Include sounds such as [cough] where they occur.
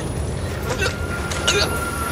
っ [laughs]